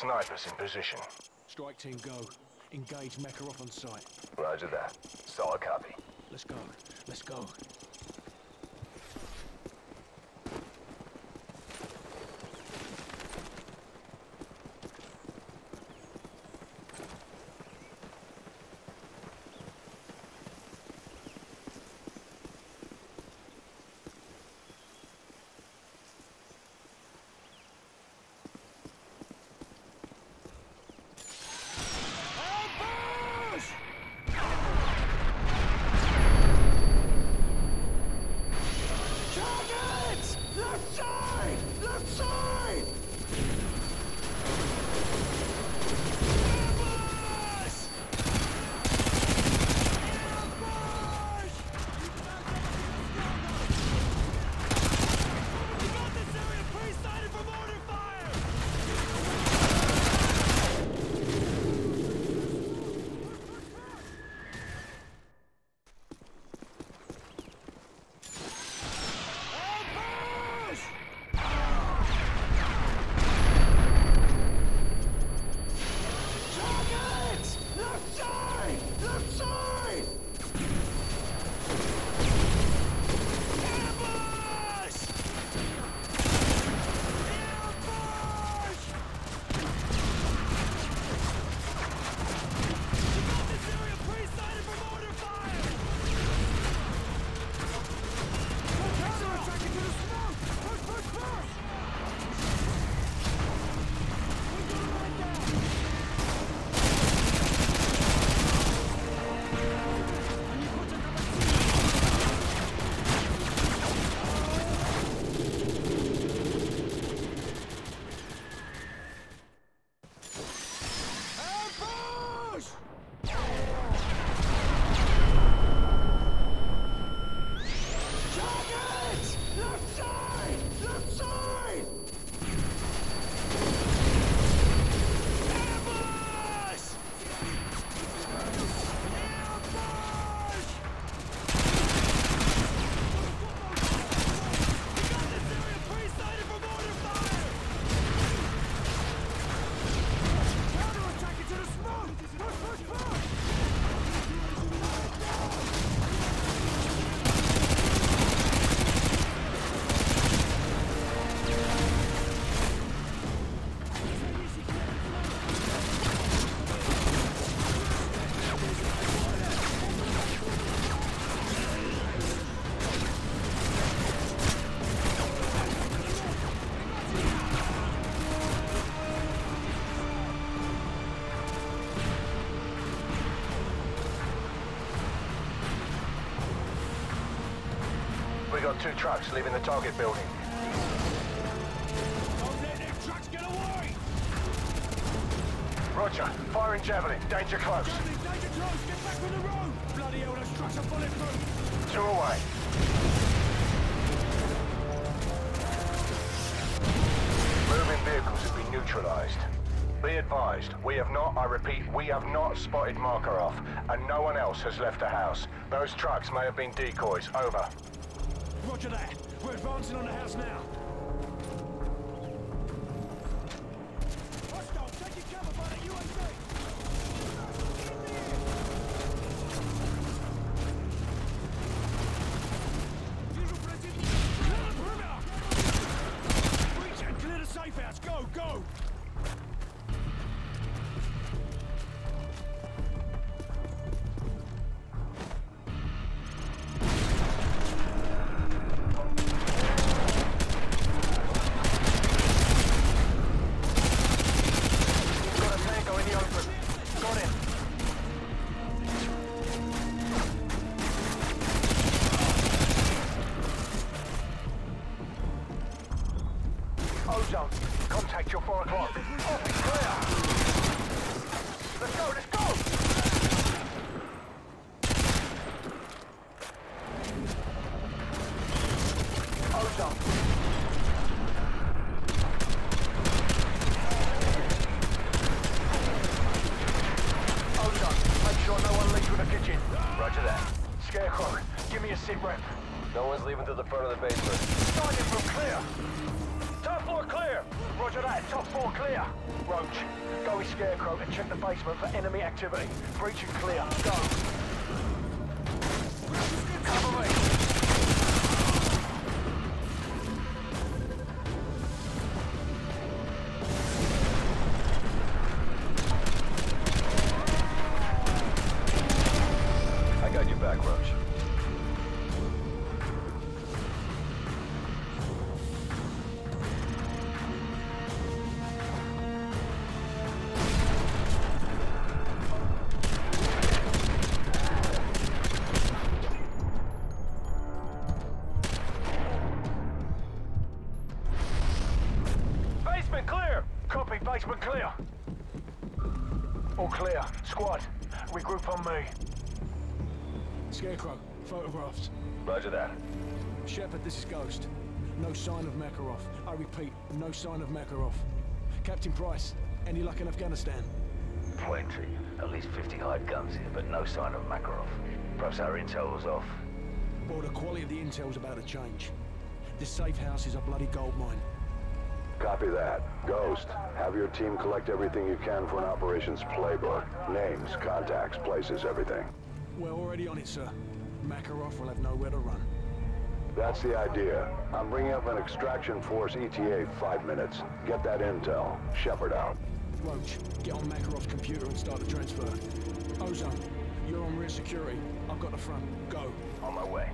Snipers in position. Strike team go. Engage Makarov on site. Roger that. Solid copy. Let's go. Let's go. We got two trucks leaving the target building. Don't let them trucks get away! Roger. Firing javelin. Danger close. Javelin, danger close! Get back on the road! Bloody hell, those trucks are bulletproof! Two away. Moving vehicles have been neutralized. Be advised, we have not, I repeat, we have not spotted Makarov, and no one else has left the house. Those trucks may have been decoys. Over. Roger that. We're advancing on the house now. Rep. No one's leaving to the front of the basement. Sergeant, from clear. Top floor clear. Roger that. Top four clear. Roach, go with Scarecrow and check the basement for enemy activity. Breach and clear. Go. All clear. Squad, regroup on me. Scarecrow, photographs. Roger that. Shepard, this is Ghost. No sign of Makarov. I repeat, no sign of Makarov. Captain Price, any luck in Afghanistan? Plenty. At least 50 hide guns here, but no sign of Makarov. Perhaps our intel was off. Well, the quality of the intel's about to change. This safe house is a bloody gold mine. Copy that. Ghost, have your team collect everything you can for an operations playbook. Names, contacts, places, everything. We're already on it, sir. Makarov will have nowhere to run. That's the idea. I'm bringing up an extraction force ETA five minutes. Get that intel. Shepard out. Roach, get on Makarov's computer and start the transfer. Ozone, you're on rear security. I've got the front. Go. On my way.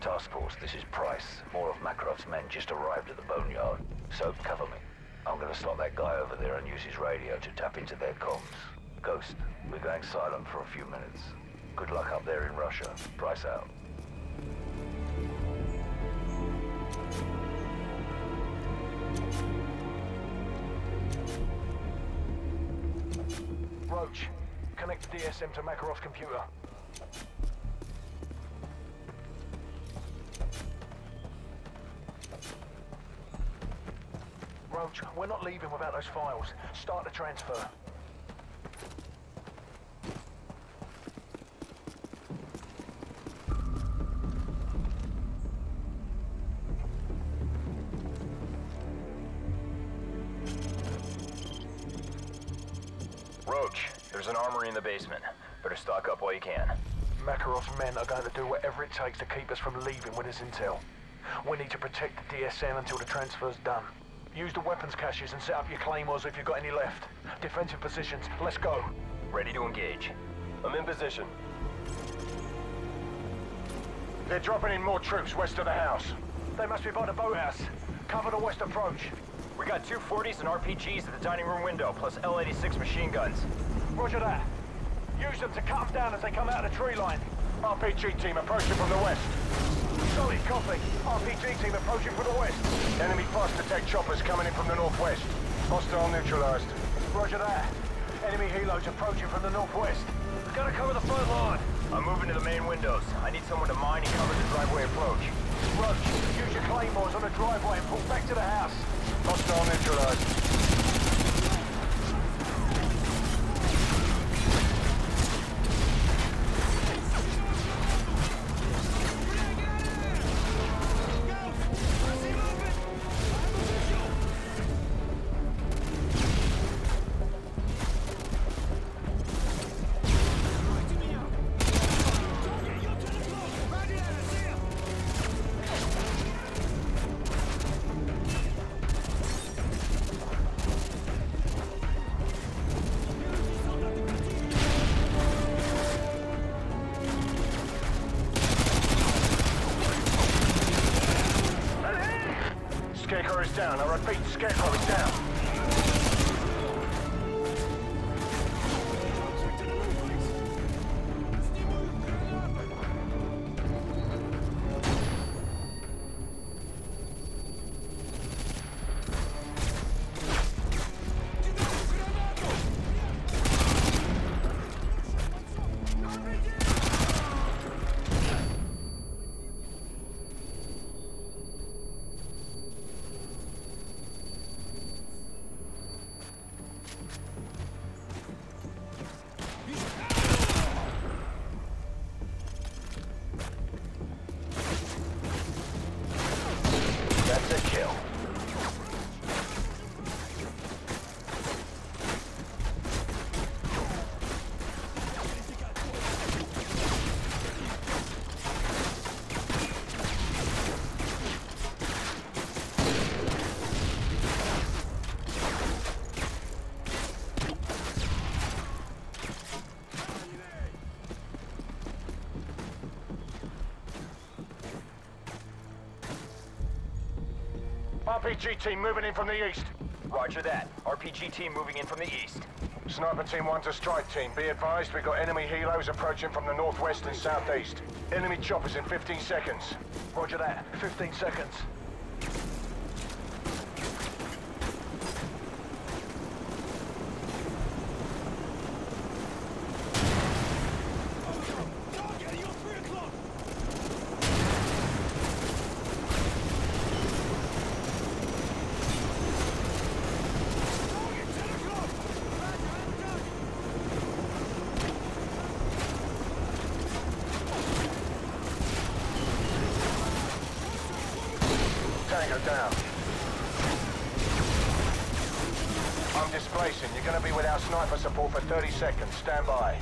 Task Force, this is Price. More of Makarov's men just arrived at the boneyard. So, cover me. I'm gonna slot that guy over there and use his radio to tap into their comms. Ghost, we're going silent for a few minutes. Good luck up there in Russia. Price out. Roach, connect DSM to Makarov's computer. Roach, we're not leaving without those files. Start the transfer. Roach, there's an armory in the basement. Better stock up while you can. Makarov's men are going to do whatever it takes to keep us from leaving with this intel. We need to protect the DSM until the transfer's done. Use the weapons caches and set up your claymores if you've got any left. Defensive positions, let's go. Ready to engage. I'm in position. They're dropping in more troops west of the house. They must be by the boathouse. Cover the west approach. We got two 40s and RPGs at the dining room window, plus L-86 machine guns. Roger that. Use them to cut them down as they come out of the tree line. RPG team approaching from the west. Solid copy. RPG team approaching from the west. Enemy fast attack choppers coming in from the northwest. Hostile neutralized. Roger that. Enemy helos approaching from the northwest. We've gotta cover the front lawn. I'm moving to the main windows. I need someone to mine and cover the driveway approach. Roach, use your claymores on the driveway and pull back to the house. Hostile neutralized. Scarecrow is down. That's it. RPG team moving in from the east. Roger that. RPG team moving in from the east. Sniper team 1 to strike team. Be advised, we've got enemy helos approaching from the northwest and southeast. Enemy choppers in 15 seconds. Roger that. 15 seconds. Down. I'm displacing. You're gonna be without sniper support for 30 seconds. Stand by.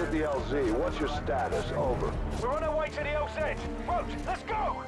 At the LZ. What's your status? Over. We're on our way to the LZ. Roach, let's go!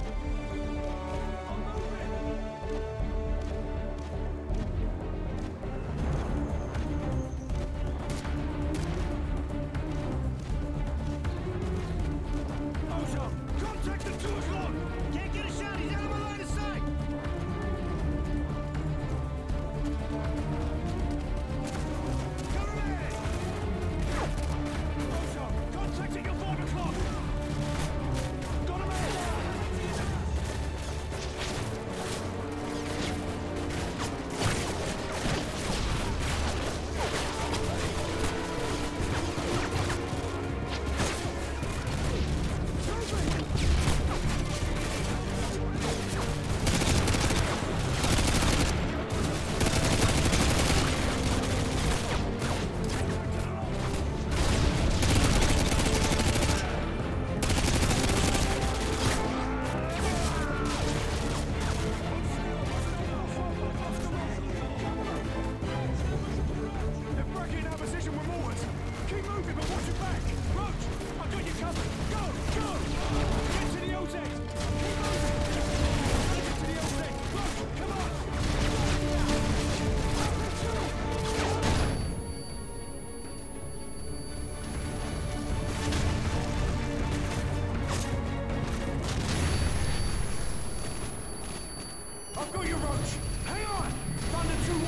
I've got you, Roach. Hang on. Thunder 2-1.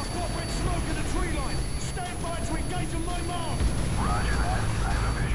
I've got red smoke in the tree line. Stand by to engage on my mark. Get